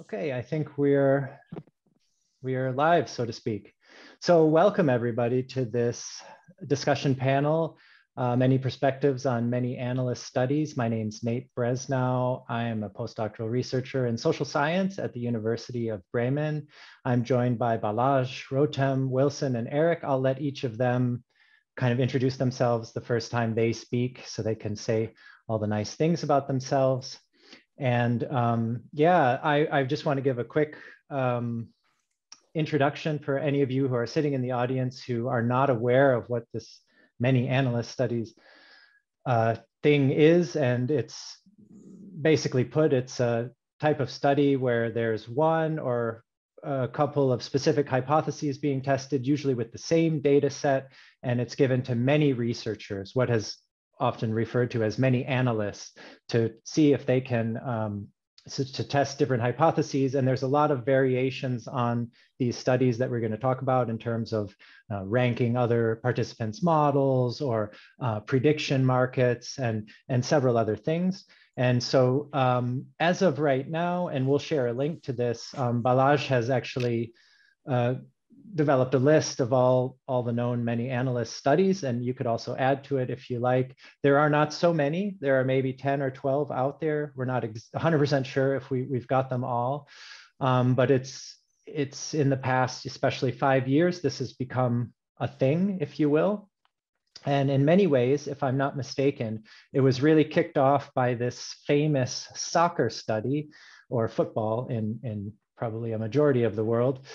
Okay, I think we're we are live, so to speak. So welcome everybody to this discussion panel, uh, many perspectives on many analyst studies. My name's Nate Breznau. I am a postdoctoral researcher in social science at the University of Bremen. I'm joined by Balazs, Rotem, Wilson, and Eric. I'll let each of them kind of introduce themselves the first time they speak so they can say all the nice things about themselves. And um, yeah, I, I, just want to give a quick um, introduction for any of you who are sitting in the audience who are not aware of what this many analyst studies uh, thing is. And it's basically put, it's a type of study where there's one or a couple of specific hypotheses being tested, usually with the same data set, and it's given to many researchers, what has often referred to as many analysts to see if they can um, so to test different hypotheses. And there's a lot of variations on these studies that we're going to talk about in terms of uh, ranking other participants' models or uh, prediction markets and, and several other things. And so um, as of right now, and we'll share a link to this, um, Balazs has actually uh, developed a list of all, all the known many analyst studies, and you could also add to it if you like. There are not so many. There are maybe 10 or 12 out there. We're not 100% sure if we, we've got them all, um, but it's, it's in the past, especially five years, this has become a thing, if you will. And in many ways, if I'm not mistaken, it was really kicked off by this famous soccer study or football in, in probably a majority of the world,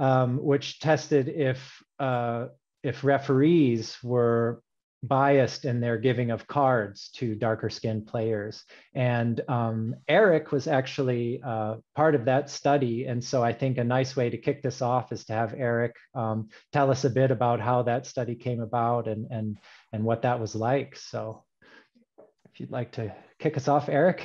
um, which tested if uh, if referees were biased in their giving of cards to darker skinned players. And um, Eric was actually uh, part of that study. And so I think a nice way to kick this off is to have Eric um, tell us a bit about how that study came about and, and, and what that was like. So if you'd like to kick us off, Eric.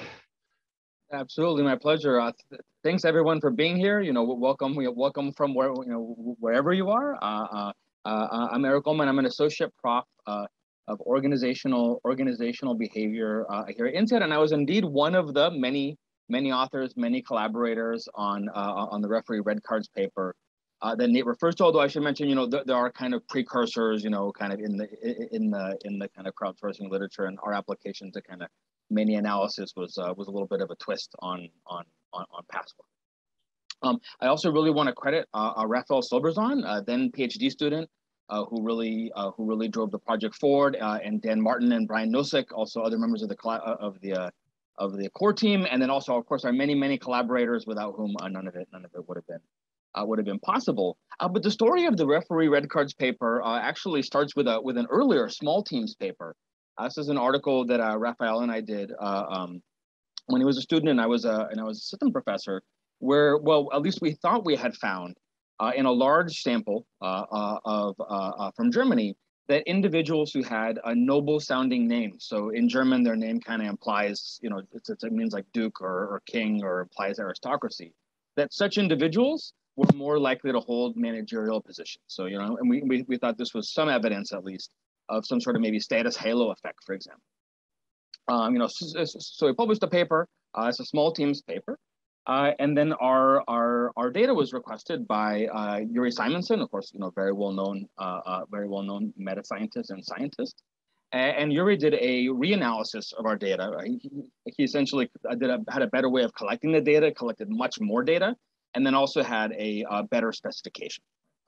Absolutely, my pleasure. Uh, th thanks everyone for being here. You know, welcome. We welcome from where you know wherever you are. Uh, uh, uh I'm Eric Uhlmann. I'm an associate prof uh, of organizational organizational behavior uh, here at INSEAD, and I was indeed one of the many many authors, many collaborators on on the referee red cards paper that Nate refers to. Although I should mention, you know, th there are kind of precursors, you know, kind of in the in the in the kind of crowdsourcing literature and our application to kind of many analysis was uh, was a little bit of a twist on on on, on. Um, I also really want to credit uh, uh, Raphael Silberzahn, uh, then PhD student, uh, who really uh, who really drove the project forward, and Dan Martin and Brian Nosek, also other members of the of the of the core team, and then also, of course, our many many collaborators, without whom none of it none of it would have been would have been possible. but the story of the referee red cards paper actually starts with a with an earlier small teams paper uh, this is an article that uh, Raphael and I did uh, um, when he was a student and I was a and I was a assistant professor. Where well, at least we thought we had found uh, in a large sample uh, uh, of from Germany that individuals who had a noble sounding name. So in German, their name kind of implies you know it's, it's, it means like duke or, or king or implies aristocracy. That such individuals were more likely to hold managerial positions. So you know, and we, we, we thought this was some evidence at least of some sort of maybe status halo effect, for example. Um, you know, so, so, we published a paper. Uh, it's a small teams paper. Uh, and then our, our, our data was requested by uh, Uri Simonsohn, of course, you know, very well known, uh, uh, very well known meta scientist and scientist. And, and Uri did a reanalysis of our data. He, he essentially did a, had a better way of collecting the data, collected much more data, and then also had a, a better specification,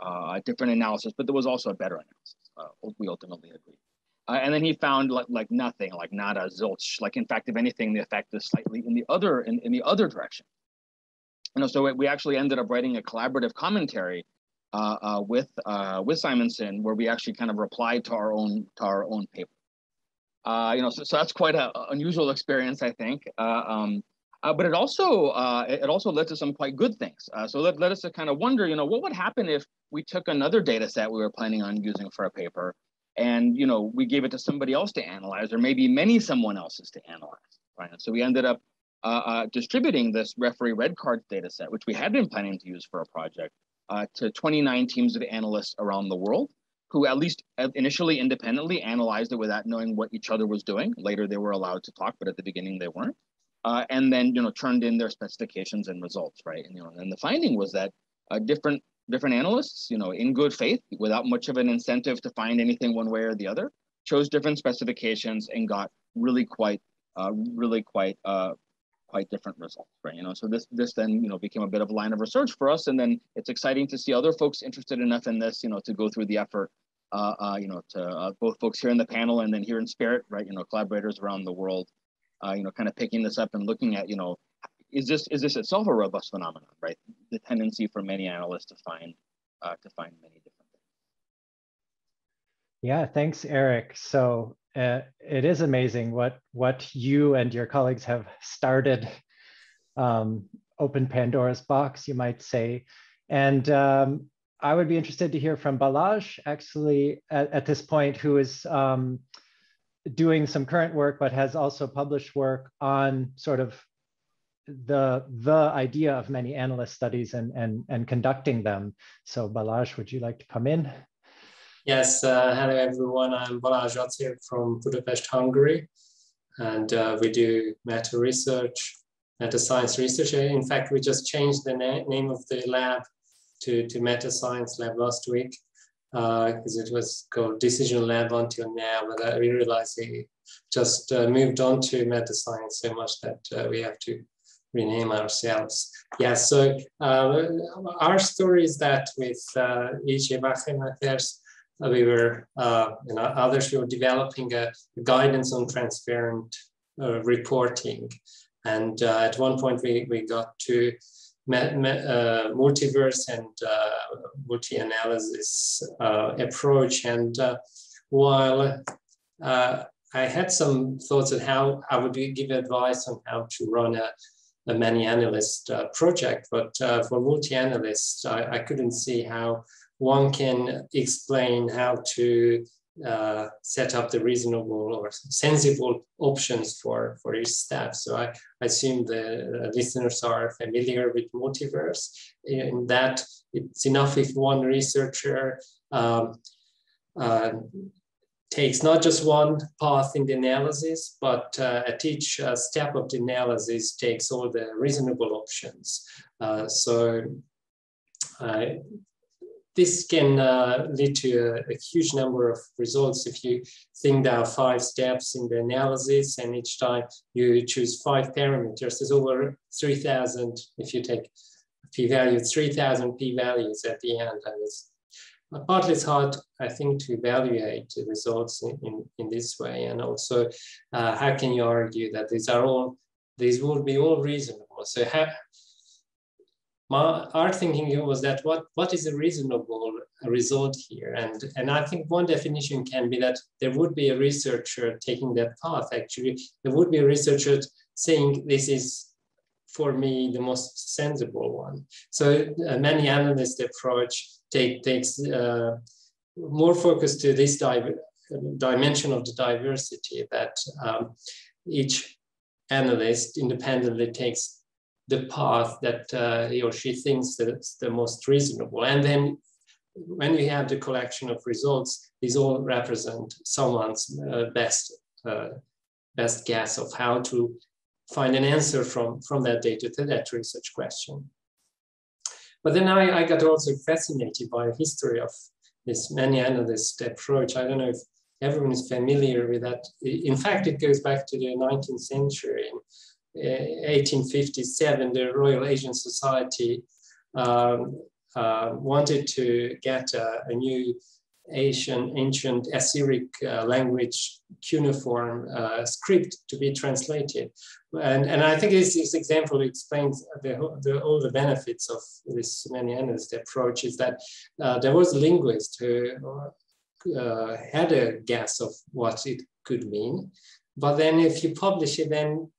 uh, a different analysis, but there was also a better analysis uh, we ultimately agreed. Uh, and then he found like, like nothing, like not a zilch. Like in fact, if anything, the effect is slightly in the other in, in the other direction. You know, so we actually ended up writing a collaborative commentary uh, uh, with uh, with Simonsohn, where we actually kind of replied to our own to our own paper. Uh, you know, so, so that's quite an unusual experience, I think. Um, uh, but it also uh, it also led to some quite good things. Uh, so let, led us to kind of wonder, you know, what would happen if we took another data set we were planning on using for a paper and, you know, we gave it to somebody else to analyze or maybe many someone else's to analyze, right? And so we ended up uh, uh, distributing this referee red cards data set, which we had been planning to use for a project, uh, to 29 teams of analysts around the world who at least initially independently analyzed it without knowing what each other was doing. Later, they were allowed to talk, but at the beginning, they weren't. Uh, and then you know turned in their specifications and results, right? And you know, and the finding was that uh, different different analysts, you know, in good faith, without much of an incentive to find anything one way or the other, chose different specifications and got really quite, uh, really quite, uh, quite different results, right? You know, so this this then you know became a bit of a line of research for us, and then it's exciting to see other folks interested enough in this, you know, to go through the effort. Uh, uh, you know, to uh, both folks here in the panel and then here in Spirit, right? You know, collaborators around the world, uh, you know, kind of picking this up and looking at, you know, is this is this itself a robust phenomenon, right? The tendency for many analysts to find uh, to find many different things. Yeah, thanks, Eric. So uh, it is amazing what what you and your colleagues have started. Um, open Pandora's box, you might say, and um, I would be interested to hear from Balaj actually at, at this point, who is um, doing some current work, but has also published work on sort of the the idea of many analyst studies and and and conducting them. So Balaj, would you like to come in? Yes, uh, hello everyone. I'm Balazs Aczel from Budapest, Hungary, and uh, we do meta research, meta science research. In fact, we just changed the na name of the lab to, to Meta Science Lab last week because uh, it was called Decision Lab until now, but we realized we just uh, moved on to meta science so much that uh, we have to rename ourselves. Yeah, so our story is that with uh. Wagenmakers, uh, we were, uh, you know, others were developing a guidance on transparent uh, reporting. And uh, at one point we, we got to multiverse and multi-analysis approach. And while I had some thoughts on how I would give advice on how to run a a many analyst uh, project, but uh, for multi-analysts, I, I, couldn't see how one can explain how to uh, set up the reasonable or sensible options for, for each step. So I, I assume the listeners are familiar with multiverse in that it's enough if one researcher um, uh, takes not just one path in the analysis, but uh, at each uh, step of the analysis takes all the reasonable options. Uh, so uh, this can uh, lead to a, a, huge number of results if you think there are five steps in the analysis and each time you choose five parameters. There's over 3,000, if you take p-value, 3,000 p-values at the end. And it's partly it's hard, I think, to evaluate the results in, in, in this way. And also, uh, how can you argue that these are all, these would be all reasonable? So how, my, our thinking was that what, what is a reasonable result here? And, and I think one definition can be that there would be a researcher taking that path, actually. There would be a researcher saying this is for me the most sensible one. So uh, many analysts approach take, takes uh, more focus to this dimension of the diversity that um, each analyst independently takes the path that uh, he or she thinks that's the most reasonable. And then when we have the collection of results, these all represent someone's uh, best, uh, best guess of how to find an answer from, from that data to that research question. But then I, I got also fascinated by the history of this many analyst approach. I don't know if everyone is familiar with that. In fact, it goes back to the 19th century. 1857, the Royal Asian Society um, uh, wanted to get a, a new Asian, ancient Assyric uh, language cuneiform uh, script to be translated. And, and I think this, this example explains the, the, all the benefits of this many analyst approach is that uh, there was a linguist who uh, had a guess of what it could mean. But then if you publish it, then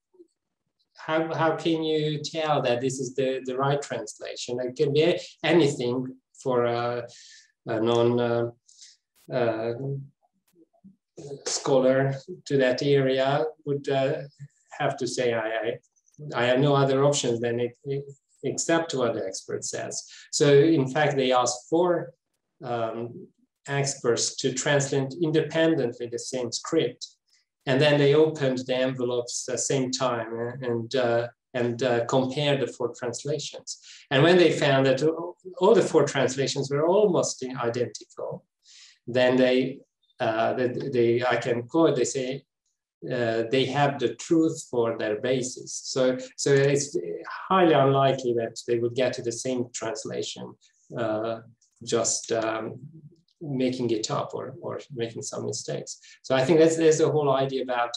how, how can you tell that this is the, the right translation? It can be anything for a, a non uh, uh, scholar to that area would uh, have to say, I, I, I, have no other options than it, it, accept what the expert says. So in fact, they asked for um, experts to translate independently the same script. And then they opened the envelopes at the same time and uh, and uh, compared the four translations. And when they found that all the four translations were almost identical, then they, uh, they, they I can quote, they say, uh, they have the truth for their basis. So, so it's highly unlikely that they would get to the same translation, uh, just um, making it up or, or making some mistakes. So I think that's, that's the whole idea about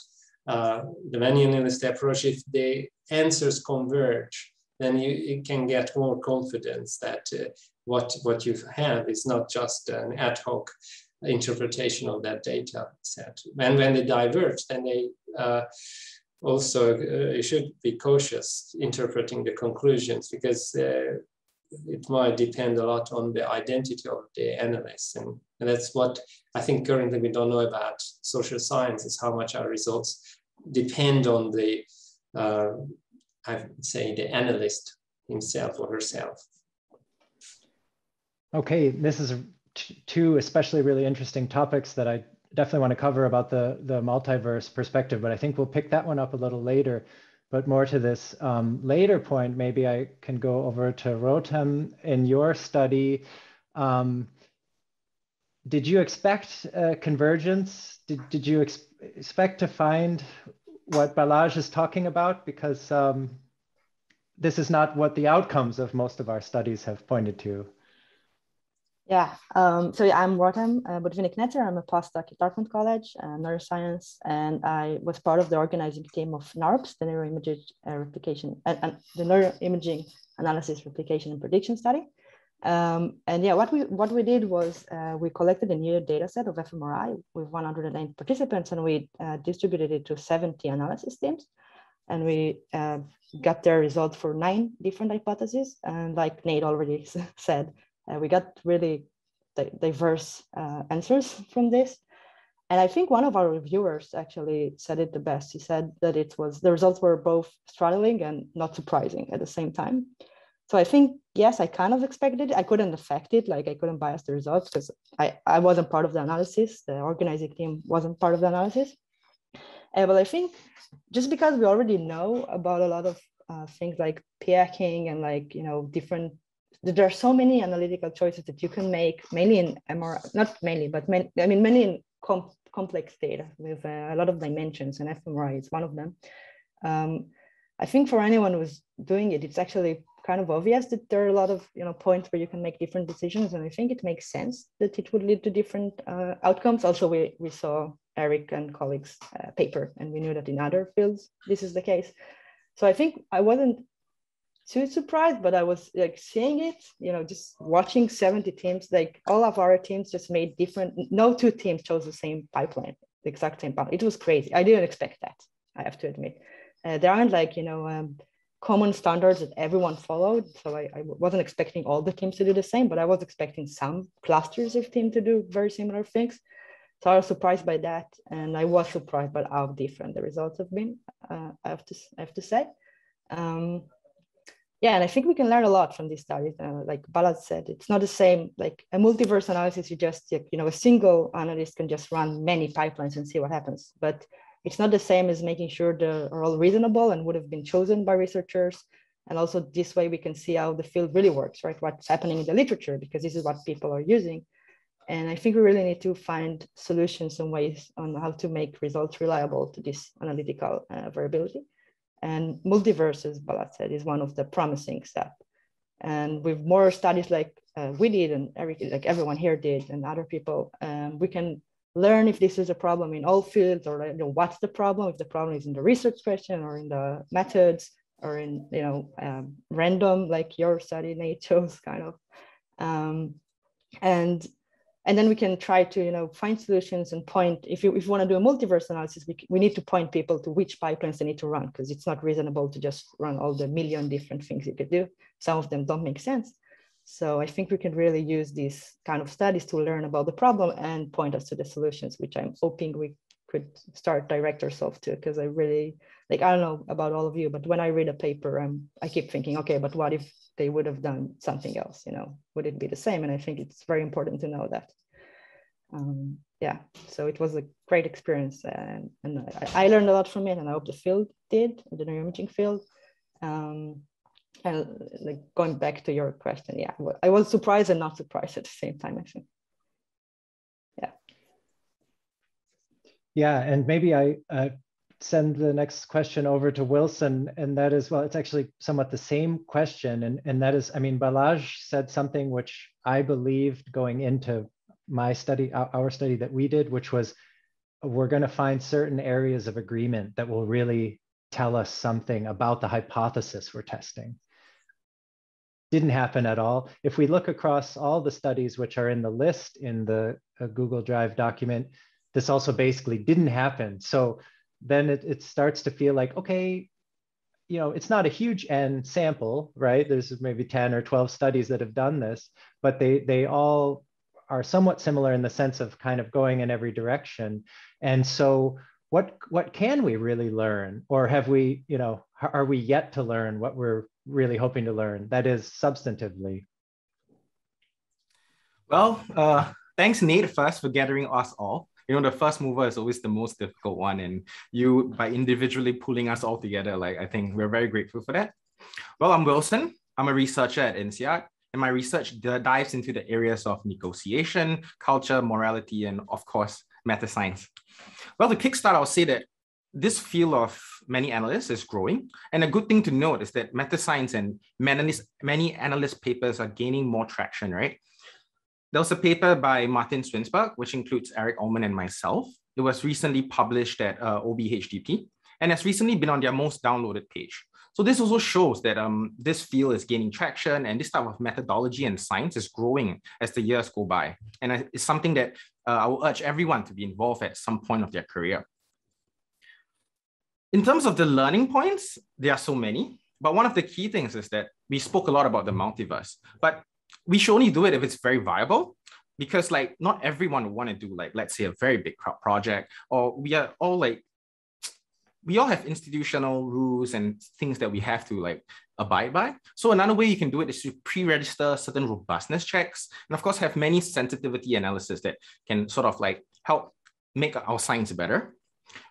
uh, the many analyst approach. If the answers converge, then you, you can get more confidence that uh, what, what you have is not just an ad hoc interpretation of that data set. And when they diverge, then they uh, also uh, should be cautious interpreting the conclusions because uh, it might depend a lot on the identity of the analyst. And, and that's what I think currently we don't know about social science is how much our results depend on the, uh, I would say, the analyst himself or herself. Okay, this is two especially really interesting topics that I definitely want to cover about the, the multiverse perspective, but I think we'll pick that one up a little later. But more to this um, later point, maybe I can go over to Rotem in your study. Um, did you expect uh, convergence? Did, did you ex expect to find what Balaj is talking about? Because um, this is not what the outcomes of most of our studies have pointed to. Yeah, um, so I'm Rotem uh, Botvinik I'm a postdoc at Dartmouth College, uh, neuroscience, and I was part of the organizing team of NARPS, the neuroimaging uh, replication, uh, the neuroimaging analysis, replication, and prediction study. Um, and yeah, what we what we did was uh, we collected a new data set of fMRI with 109 participants, and we uh, distributed it to 70 analysis teams, and we uh, got their results for nine different hypotheses. And like Nate already said, uh, we got really diverse uh, answers from this. And I think one of our reviewers actually said it the best. He said that it was the results were both startling and not surprising at the same time. So I think, yes, I kind of expected it. I couldn't affect it, like I couldn't bias the results because I, I wasn't part of the analysis. The organizing team wasn't part of the analysis. Uh, but I think just because we already know about a lot of uh, things like p hacking and like, you know, different there are so many analytical choices that you can make, mainly in MR, not mainly, but I mean, many in com complex data with uh, a lot of dimensions, and fMRI is one of them. Um, I think for anyone who's doing it, it's actually kind of obvious that there are a lot of you know points where you can make different decisions, and I think it makes sense that it would lead to different uh, outcomes. Also, we we saw Eric and colleagues' uh, paper, and we knew that in other fields this is the case. So I think I wasn't too surprised, but I was like seeing it, you know, just watching 70 teams, like all of our teams just made different, no two teams chose the same pipeline, the exact same pipeline. It was crazy. I didn't expect that, I have to admit. Uh, there aren't like, you know, um, common standards that everyone followed. So I, I, wasn't expecting all the teams to do the same, but I was expecting some clusters of teams to do very similar things. So I was surprised by that. And I was surprised by how different the results have been, uh, I, have to, I have to say. Um, yeah, and I think we can learn a lot from these studies. Uh, like Balazs said, it's not the same, like a multiverse analysis, you just, you know, a single analyst can just run many pipelines and see what happens. But it's not the same as making sure they're all reasonable and would have been chosen by researchers. And also this way we can see how the field really works, right? What's happening in the literature, because this is what people are using. And I think we really need to find solutions and ways on how to make results reliable to this analytical uh, variability. And multiverses, Balazs said, is one of the promising steps. And with more studies like uh, we did and like everyone here did and other people, um, we can learn if this is a problem in all fields or you know, what's the problem, if the problem is in the research question or in the methods or in you know um, random like your study Nate chose kind of. Um, and and then we can try to you know find solutions and point if you, if you want to do a multiverse analysis we, we need to point people to which pipelines they need to run because it's not reasonable to just run all the million different things you could do. Some of them don't make sense. So i think we can really use these kind of studies to learn about the problem and point us to the solutions which i'm hoping we could start direct ourselves to because i really like i don't know about all of you but when i read a paper i'm i keep thinking okay but what if they would have done something else you know would it be the same and i think it's very important to know that um, yeah, so it was a great experience, and, and I, I, learned a lot from it, and I hope the field did, the neuroimaging field. Um, and like going back to your question, yeah, I was surprised and not surprised at the same time, I think. Yeah. Yeah, and maybe I uh, send the next question over to Wilson, and that is, well, it's actually somewhat the same question, and, and that is, I mean, Balaj said something which I believed going into my study, our study that we did, which was we're going to find certain areas of agreement that will really tell us something about the hypothesis we're testing. Didn't happen at all. If we look across all the studies which are in the list in the uh, Google Drive document, this also basically didn't happen. So then it, it starts to feel like, okay, you know, it's not a huge N sample, right? There's maybe 10 or 12 studies that have done this, but they, they all are somewhat similar in the sense of kind of going in every direction. And so what, what can we really learn? Or have we, you know, are we yet to learn what we're really hoping to learn? That is substantively. Well, uh, thanks Nate first for gathering us all. You know, the first mover is always the most difficult one. And you, by individually pulling us all together, like I think we're very grateful for that. Well, I'm Wilson. I'm a researcher at INSEAD and my research dives into the areas of negotiation, culture, morality, and of course, meta science. Well, to kickstart, I'll say that this field of many analysts is growing. And a good thing to note is that meta science and many, many analyst papers are gaining more traction, right? There was a paper by Martin Schweinsberg, which includes Eric Uhlmann and myself. It was recently published at uh, OBHDP and has recently been on their most downloaded page. So this also shows that um, this field is gaining traction and this type of methodology and science is growing as the years go by. And it's something that uh, I will urge everyone to be involved at some point of their career. In terms of the learning points, there are so many, but one of the key things is that we spoke a lot about the multiverse, but we should only do it if it's very viable because like not everyone want to do like let's say a very big project or we are all like we all have institutional rules and things that we have to like abide by. So another way you can do it is to pre-register certain robustness checks, and of course have many sensitivity analysis that can sort of like help make our science better.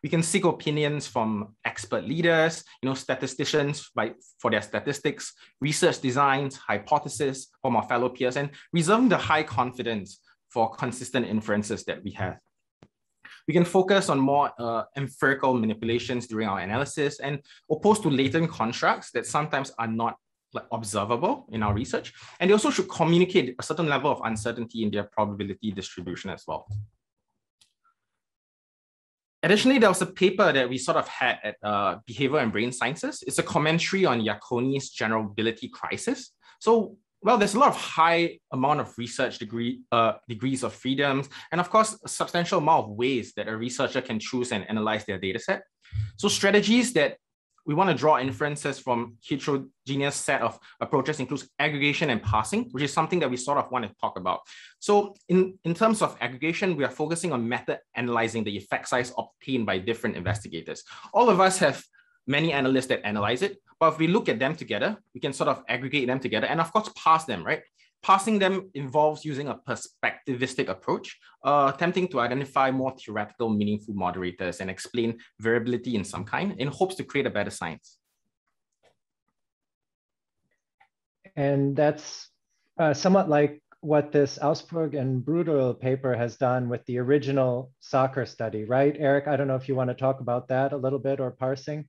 We can seek opinions from expert leaders, you know, statisticians by, for their statistics, research designs, hypotheses from our fellow peers, and reserving the high confidence for consistent inferences that we have. We can focus on more uh, empirical manipulations during our analysis and opposed to latent constructs that sometimes are not like observable in our research. And they also should communicate a certain level of uncertainty in their probability distribution as well. Additionally, there was a paper that we sort of had at uh, Behavior and Brain Sciences. It's a commentary on Yarkoni's general ability crisis. So well, there's a lot of high amount of research degree uh, degrees of freedoms, and of course, a substantial amount of ways that a researcher can choose and analyze their data set. So strategies that we want to draw inferences from heterogeneous set of approaches includes aggregation and parsing, which is something that we sort of want to talk about. So in, in terms of aggregation, we are focusing on method analyzing the effect size obtained by different investigators. All of us have many analysts that analyze it, but if we look at them together, we can sort of aggregate them together and of course parse them, right? Parsing them involves using a perspectivistic approach, uh, attempting to identify more theoretical, meaningful moderators and explain variability in some kind in hopes to create a better science. And that's uh, somewhat like what this Auspurg and Bruderl paper has done with the original soccer study, right? Eric, I don't know if you want to talk about that a little bit or parsing.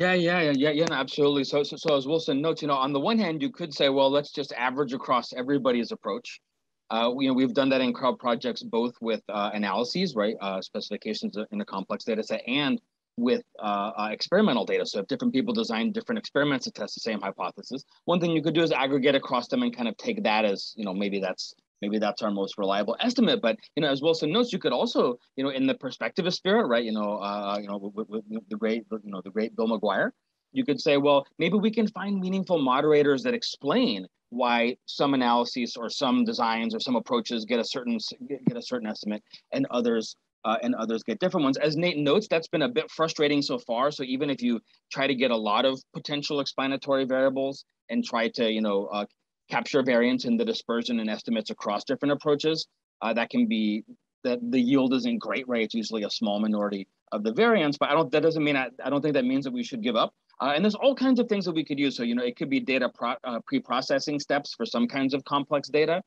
Yeah, yeah, yeah, yeah, absolutely. So, so, so as Wilson notes, you know, on the one hand, you could say, well, let's just average across everybody's approach. Uh, you know, we've done that in crowd projects, both with uh, analyses, right, uh, specifications in a complex data set, and with uh, uh, experimental data. So if different people design different experiments to test the same hypothesis, one thing you could do is aggregate across them and kind of take that as, you know, maybe that's maybe that's our most reliable estimate. But you know, as Wilson notes, you could also, you know, in the perspectivist spirit, right? You know, uh, you know, with, with, with the great, you know, the great Bill McGuire, you could say, well, maybe we can find meaningful moderators that explain why some analyses or some designs or some approaches get a certain get a certain estimate and others uh, and others get different ones. As Nate notes, that's been a bit frustrating so far. So even if you try to get a lot of potential explanatory variables and try to, you know, uh, capture variance in the dispersion and estimates across different approaches. Uh, that can be that the yield isn't great, right? It's usually a small minority of the variance, but I don't, that doesn't mean, I, I don't think that means that we should give up. Uh, and there's all kinds of things that we could use. So, you know, it could be data pro, uh, pre-processing steps for some kinds of complex data.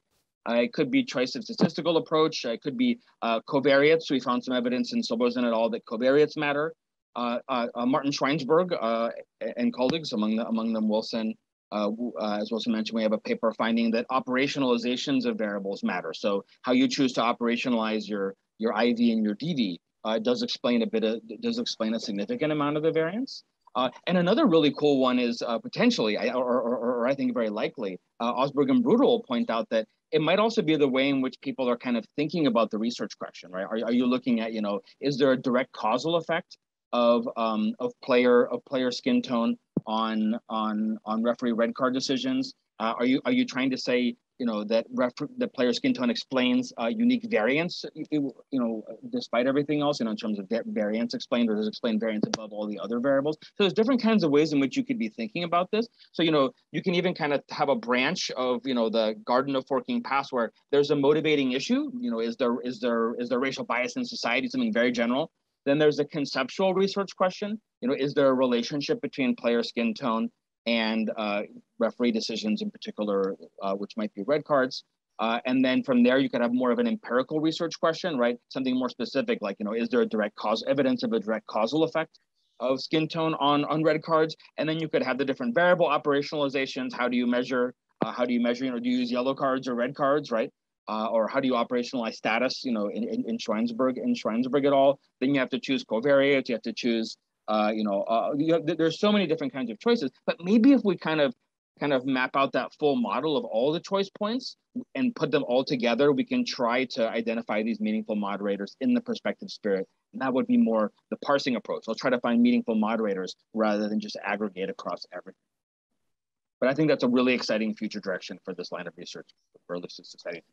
Uh, it could be choice of statistical approach. It could be uh, covariates. We found some evidence in Silberzahn et al. that covariates matter. Uh, Martin Schweinsberg and colleagues, among, the, among them Wilson, as Wilson mentioned, we have a paper finding that operationalizations of variables matter. So how you choose to operationalize your, your IV and your DV does explain a bit of, does explain a significant amount of the variance. Uh, and another really cool one is uh, potentially, or, or, or, I think very likely, uh, Auspurg and will point out that it might also be the way in which people are kind of thinking about the research question, right? Are, are you looking at, you know, is there a direct causal effect of um, of player of player skin tone on on on referee red card decisions? Uh, are you are you trying to say you know that ref- the player skin tone explains uh, unique variance you, you, know despite everything else? You know in terms of variance explained or does explain variance above all the other variables? So there's different kinds of ways in which you could be thinking about this. So you know you can even kind of have a branch of you know the garden of forking paths where there's a motivating issue. You know is there is there is there racial bias in society? Something very general then there's a conceptual research question you know is there a relationship between player skin tone and uh, referee decisions in particular, uh, which might be red cards. Uh, and then from there, you could have more of an empirical research question, right? Something more specific, like, you know, is there a direct cause, evidence of a direct causal effect of skin tone on, on red cards? And then you could have the different variable operationalizations. How do you measure, uh, how do you measure, you know, do you use yellow cards or red cards, right? Uh, or how do you operationalize status, you know, in, in, in Schweinsberg, in Schweinsberg at all? Then you have to choose covariates, you have to choose uh, you know, uh, you have, there's so many different kinds of choices. But maybe if we kind of kind of map out that full model of all the choice points and put them all together, we can try to identify these meaningful moderators in the perspective spirit. And that would be more the parsing approach. I'll try to find meaningful moderators rather than just aggregate across everything. But I think that's a really exciting future direction for this line of research for Elusive Society.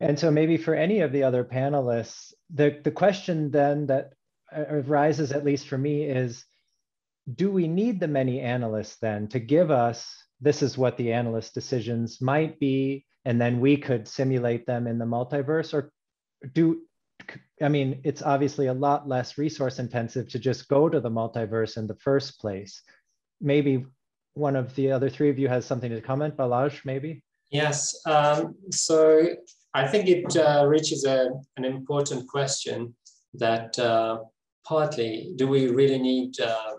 And so maybe for any of the other panelists, the, the question then that arises, at least for me, is do we need the many analysts then to give us this is what the analyst decisions might be, and then we could simulate them in the multiverse? Or do, I mean, it's obviously a lot less resource intensive to just go to the multiverse in the first place. Maybe one of the other three of you has something to comment, Balazs, maybe? Yes, um, so I think it uh, reaches a, an important question that uh, partly, do we really need uh,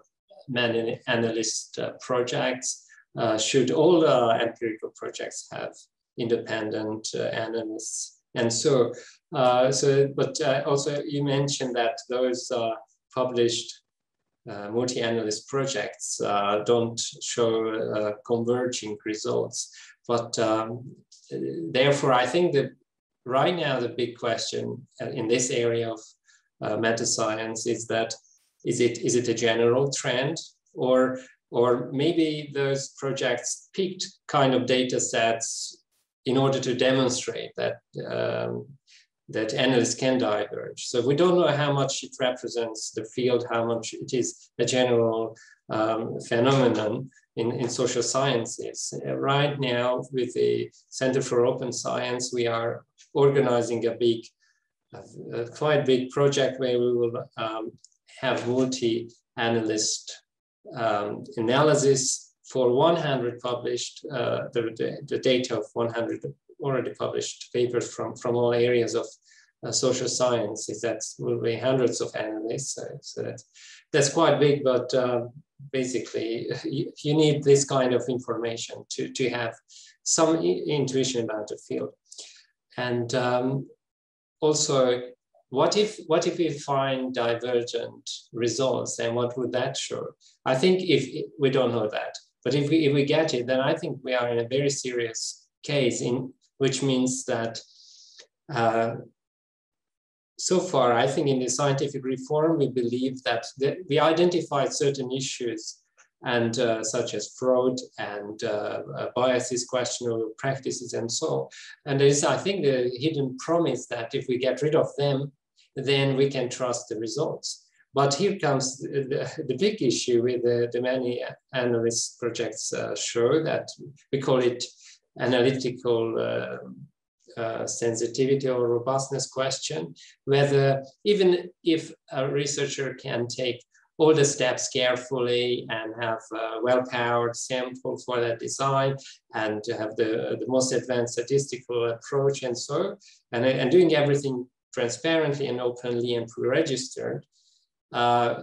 many analyst uh, projects? Uh, should all empirical projects have independent analysts? And so, so but also you mentioned that those published uh, multi-analyst projects uh, don't show uh, converging results. But um, therefore, I think that right now the big question in this area of uh, meta science is that is it is it a general trend or or maybe those projects picked kind of data sets in order to demonstrate that um, that analysts can diverge. So we don't know how much it represents the field, how much it is a general um, phenomenon in, in social sciences. Uh, right now, with the Center for Open Science, we are organizing a big a quite big project where we will um, have multi-analyst um, analysis for 100 published, uh, the, the, data of 100 already published papers from, from all areas of uh, social sciences. That will be hundreds of analysts. So, so that's, that's quite big, but uh, basically you, you, need this kind of information to, to have some intuition about the field. And um, also, what if what if we find divergent results, and what would that show? I think if we don't know that, but if we if we get it, then I think we are in a very serious case, in which means that. Uh, so far, I think in the scientific reform, we believe that the, we identified certain issues and uh, such as fraud and uh, uh, biases, questionable practices, and so on. And there is, I think, the hidden promise that if we get rid of them, then we can trust the results. But here comes the, the, the big issue with the, the many analyst projects uh, show that we call it analytical uh, uh, sensitivity or robustness question, whether even if a researcher can take all the steps carefully and have a well-powered sample for that design and to have the, the most advanced statistical approach and so, and, and doing everything transparently and openly and pre-registered. Uh,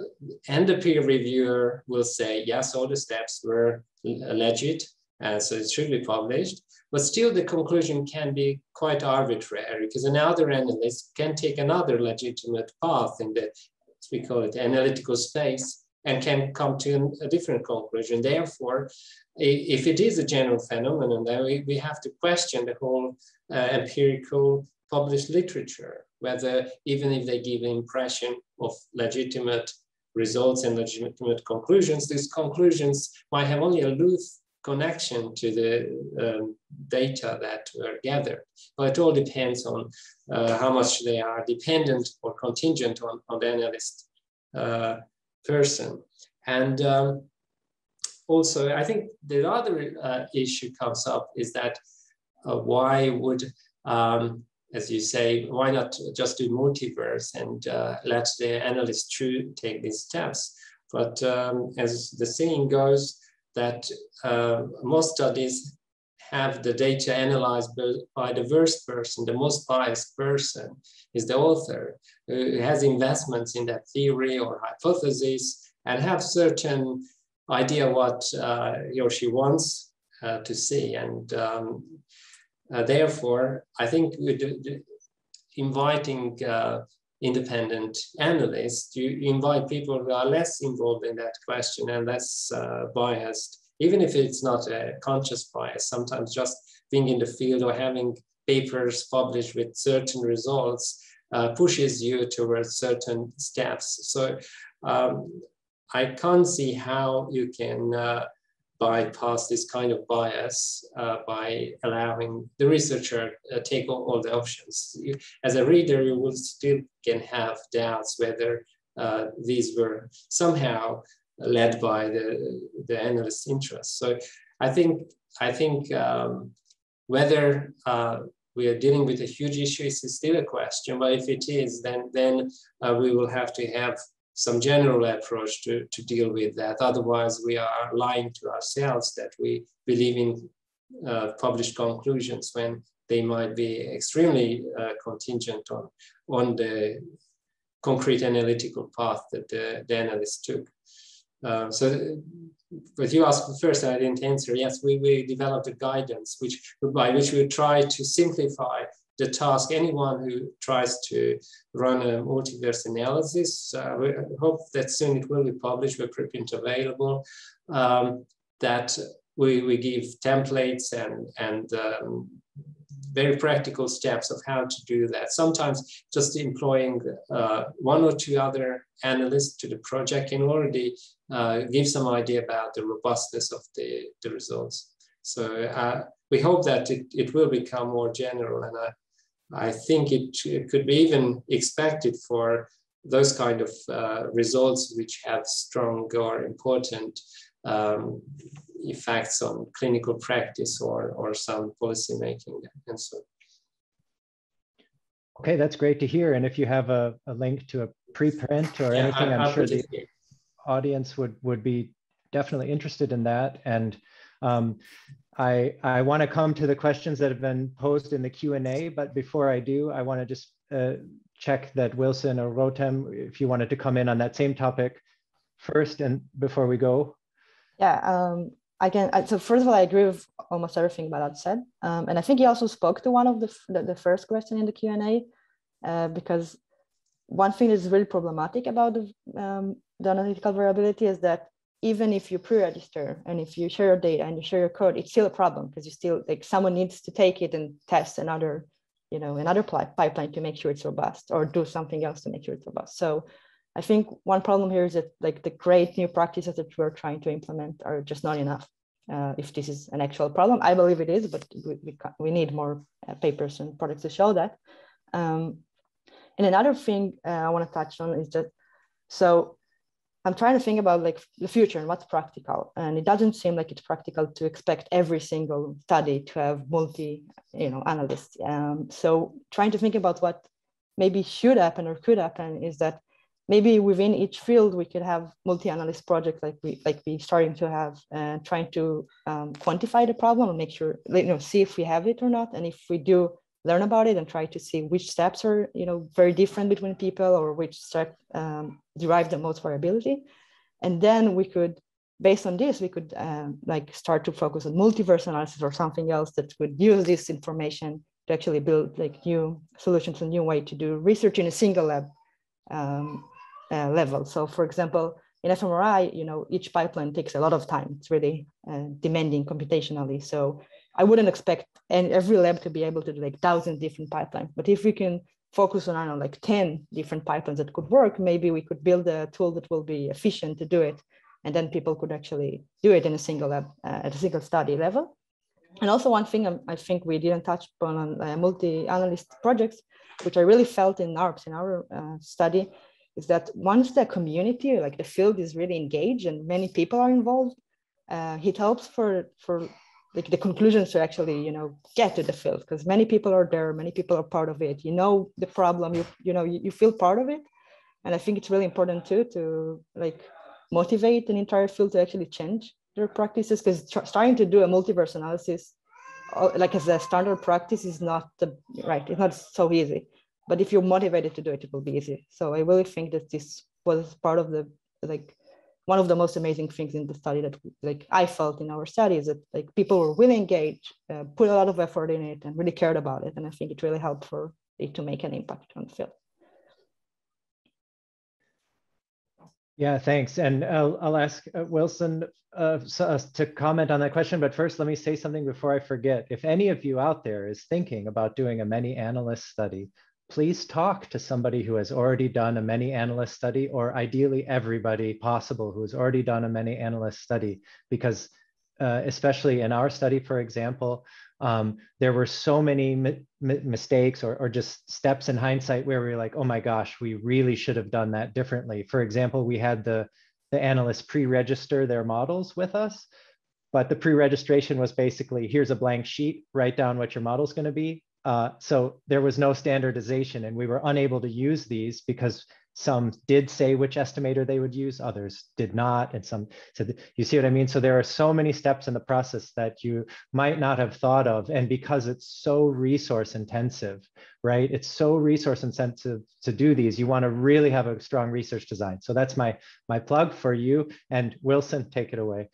and the peer reviewer will say, yes, all the steps were legit, and so it should be published. But still, the conclusion can be quite arbitrary because another analyst can take another legitimate path in the we call it analytical space, and can come to a different conclusion. Therefore, if it is a general phenomenon, then we, we have to question the whole uh, empirical published literature, whether even if they give an impression of legitimate results and legitimate conclusions, these conclusions might have only a loose connection to the um, data that were gathered. But it all depends on uh, how much they are dependent or contingent on, on the analyst uh, person. And um, also, I think the other uh, issue comes up is that uh, why would, um, as you say, why not just do multiverse and uh, let the analyst true take these steps? But um, as the saying goes, that uh, most studies have the data analyzed by the worst person, the most biased person is the author who has investments in that theory or hypothesis and have certain idea what uh, he or she wants uh, to see. And um, uh, therefore, I think inviting uh, independent analysts, you invite people who are less involved in that question and less uh, biased, even if it's not a conscious bias, sometimes just being in the field or having papers published with certain results uh, pushes you towards certain steps. So um, I can't see how you can uh, bypass this kind of bias uh, by allowing the researcher uh, take all, all, the options. You, as a reader, you will still can have doubts whether uh, these were somehow led by the, the analyst's interest. So I think, I think um, whether uh, we are dealing with a huge issue is still a question, but if it is, then, then uh, we will have to have some general approach to, to deal with that. Otherwise, we are lying to ourselves that we believe in uh, published conclusions when they might be extremely uh, contingent on, on the concrete analytical path that the, the analyst took. Uh, so, but you asked first, I didn't answer. Yes, we, we developed a guidance which by which we try to simplify the task. Anyone who tries to run a multiverse analysis, uh, we hope that soon it will be published, we're preprint available. Um, that we, we give templates and, and um, very practical steps of how to do that. Sometimes just employing uh, one or two other analysts to the project can already uh, give some idea about the robustness of the, the results. So uh, we hope that it, it will become more general and I, I think it, it could be even expected for those kind of uh, results which have strong or important um, effects on clinical practice or, or some policy making and so Okay, that's great to hear. And if you have a, a link to a preprint or yeah, anything, I, am sure the audience would, would be definitely interested in that. And um, I, I want to come to the questions that have been posed in the Q&A, but before I do, I want to just uh, check that Wilson or Rotem, if you wanted to come in on that same topic first and before we go. Yeah, um, I can. So first of all, I agree with almost everything Balazs said, um, and I think he also spoke to one of the the, the first question in the Q and A, uh, because one thing that's really problematic about the um, the analytical variability is that even if you pre-register and if you share your data and you share your code, it's still a problem because you still like someone needs to take it and test another, you know, another pipeline to make sure it's robust or do something else to make sure it's robust. So I think one problem here is that like the great new practices that we're trying to implement are just not enough. Uh, if this is an actual problem, I believe it is, but we, we, we need more uh, papers and products to show that. Um, and another thing uh, I want to touch on is that, so I'm trying to think about like the future and what's practical. And it doesn't seem like it's practical to expect every single study to have multi, you know, analysts. Um, so trying to think about what maybe should happen or could happen is that maybe within each field we could have multi-analyst projects like we like we starting to have and uh, trying to um, quantify the problem and make sure you know see if we have it or not and if we do learn about it and try to see which steps are you know very different between people or which step um, derive the most variability and then we could based on this we could um, like start to focus on multiverse analysis or something else that would use this information to actually build like new solutions a new way to do research in a single lab um, uh, level so for example in fMRI, you know, each pipeline takes a lot of time. It's really uh, demanding computationally. So I wouldn't expect and every lab to be able to do like thousand different pipelines. But if we can focus on, I don't know, like 10 different pipelines that could work, maybe we could build a tool that will be efficient to do it. And then people could actually do it in a single lab, uh, at a single study level. And also one thing um, I think we didn't touch upon on uh, multi-analyst projects, which I really felt in NARPS, in our uh, study, is that once the community, like the field is really engaged and many people are involved, uh, it helps for, for like the conclusions to actually you know get to the field because many people are there many people are part of it. You know the problem you you know you, you feel part of it. And i think it's really important too to like motivate an entire field to actually change their practices because tr- starting to do a multiverse analysis uh, like as a standard practice is not the right it's not so easy. But if you're motivated to do it it will be easy. So i really think that this was part of the like one of the most amazing things in the study that like I felt in our study is that like people were really engaged, uh, put a lot of effort in it, and really cared about it. And I think it really helped for it to make an impact on the field. Yeah, thanks. And I'll, I'll ask uh, Wilson uh, uh, to comment on that question. But first, let me say something before I forget. If any of you out there is thinking about doing a many analyst study, please talk to somebody who has already done a many analyst study or ideally everybody possible who has already done a many analyst study because uh, especially in our study, for example, um, there were so many mi mistakes or, or just steps in hindsight where we were like, oh my gosh, we really should have done that differently. For example, we had the, the analysts pre-register their models with us, but the pre-registration was basically, here's a blank sheet, write down what your model is going to be. Uh, so there was no standardization and we were unable to use these because some did say which estimator they would use, others did not, and some said, you see what I mean? So there are so many steps in the process that you might not have thought of. And because it's so resource intensive, right? It's so resource intensive to do these, you wanna really have a strong research design. So that's my, my plug for you. And Wilson, take it away.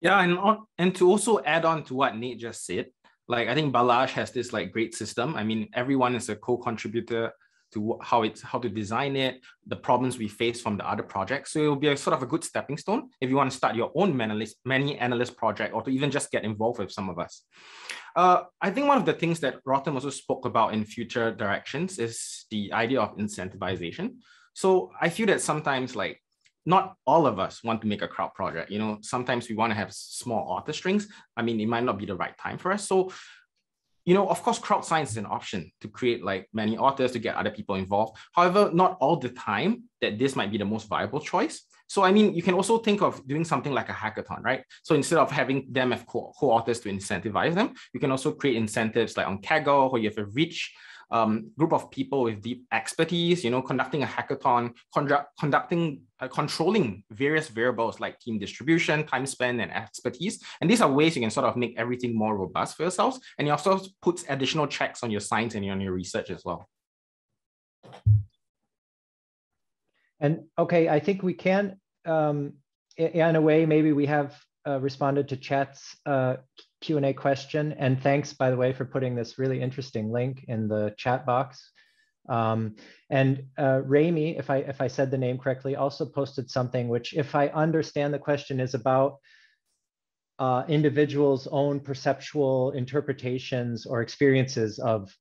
Yeah, and, and to also add on to what Nate just said, like I think Balazs has this like great system. I mean, everyone is a co-contributor to how it's how to design it, the problems we face from the other projects. So it will be a sort of a good stepping stone if you want to start your own analyst, many analyst project or to even just get involved with some of us. Uh, I think one of the things that Rotem also spoke about in future directions is the idea of incentivization. So I feel that sometimes like not all of us want to make a crowd project. You know, sometimes we want to have small author strings. I mean, it might not be the right time for us. So, you know, of course, crowd science is an option to create like many authors to get other people involved. However, not all the time that this might be the most viable choice. So, I mean, you can also think of doing something like a hackathon, right? So instead of having them have co-authors to incentivize them, you can also create incentives like on Kaggle, where you have a rich um, group of people with deep expertise, you know, conducting a hackathon, conduct, conducting, uh, controlling various variables like team distribution, time spent, and expertise. And these are ways you can sort of make everything more robust for yourselves. And it also puts additional checks on your science and on your research as well. And okay, I think we can, um, in a way, maybe we have uh, responded to chat's uh, Q&A question. And thanks, by the way, for putting this really interesting link in the chat box. Um, and uh, Rami, if I, if I said the name correctly, also posted something which, if I understand the question, is about uh, individuals' own perceptual interpretations or experiences of,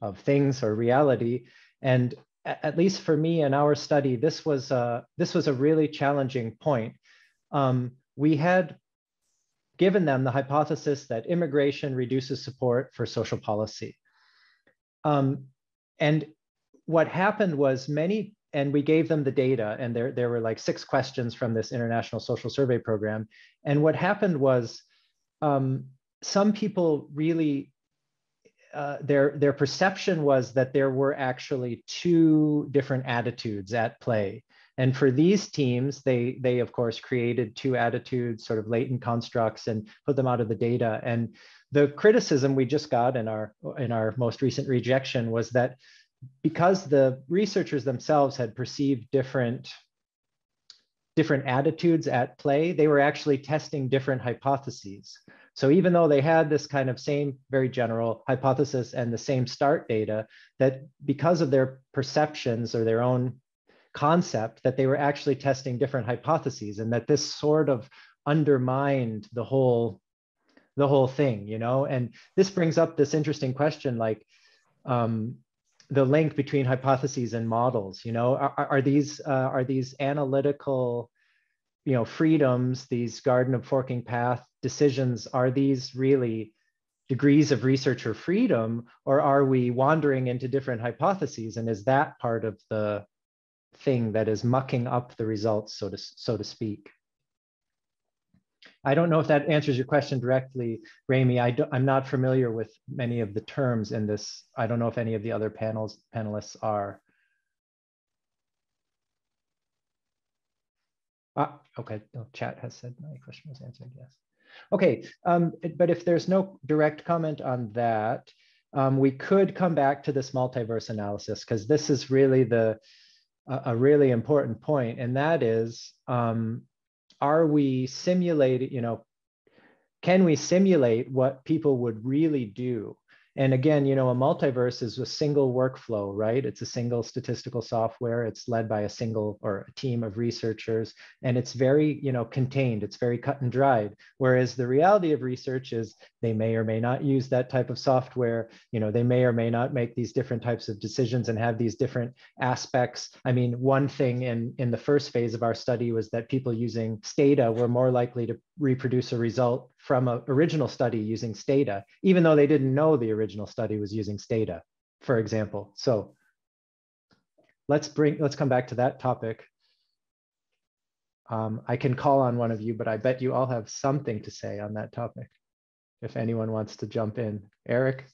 of things or reality. And at least for me in our study, this was a, this was a really challenging point. Um, we had given them the hypothesis that immigration reduces support for social policy. Um, and what happened was many and we gave them the data and there, there were like six questions from this international social survey program. And what happened was um, some people really, uh, their, their perception was that there were actually two different attitudes at play. And for these teams, they, they of course created two attitudes, sort of latent constructs and put them out of the data. And the criticism we just got in our, in our most recent rejection was that because the researchers themselves had perceived different different attitudes at play, they were actually testing different hypotheses. So even though they had this kind of same very general hypothesis and the same start data, that because of their perceptions or their own concept, that they were actually testing different hypotheses and that this sort of undermined the whole the whole thing, you know? And this brings up this interesting question like, um, the link between hypotheses and models you know are, are these uh, are these analytical you know freedoms these garden of forking path decisions are these really degrees of researcher freedom or are we wandering into different hypotheses and is that part of the thing that is mucking up the results so to so to speak I don't know if that answers your question directly, Rami. I am not familiar with many of the terms in this. I don't know if any of the other panels panelists are. Ah, okay, no, chat has said my question was answered, yes. Okay, um, but if there's no direct comment on that, um, we could come back to this multiverse analysis because this is really the a really important point, and that is um, are we simulating, you know, can we simulate what people would really do and again, you know, a multiverse is a single workflow, right? It's a single statistical software. It's led by a single or a team of researchers, and it's very, you know, contained. It's very cut and dried. Whereas the reality of research is they may or may not use that type of software. You know, they may or may not make these different types of decisions and have these different aspects. I mean, one thing in in the first phase of our study was that people using Stata were more likely to reproduce a result from an original study using Stata, even though they didn't know the original study was using Stata, for example. So let's bring, let's come back to that topic. Um, I can call on one of you, but I bet you all have something to say on that topic. If anyone wants to jump in, Eric.